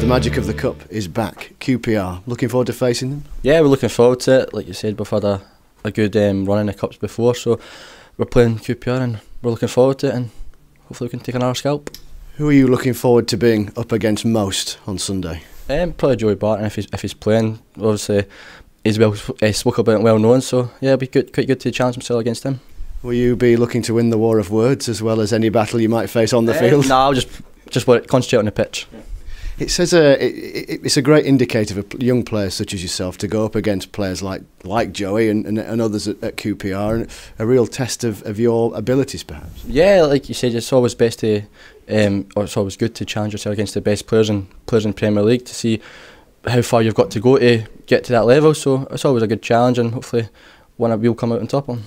The magic of the cup is back. QPR, looking forward to facing them? Yeah, we're looking forward to it. Like you said, we've had a, a good um, run in the cups before, so we're playing QPR and we're looking forward to it and hopefully we can take another scalp. Who are you looking forward to being up against most on Sunday? Um, probably Joey Barton if he's if he's playing. Obviously, he's well uh, spoken about and well known, so yeah, it'd be good, quite good to challenge himself against him. Will you be looking to win the war of words as well as any battle you might face on the Uh, field? No, I'll just just want concentrate on the pitch. It says a, it, it, it's a great indicator for young players such as yourself to go up against players like like Joey and, and, and others at, at QPR, and a real test of, of your abilities, perhaps. Yeah, like you said, it's always best to, um, or it's always good to challenge yourself against the best players and players in Premier League to see how far you've got to go to get to that level. So it's always a good challenge, and hopefully one we'll come out on top on.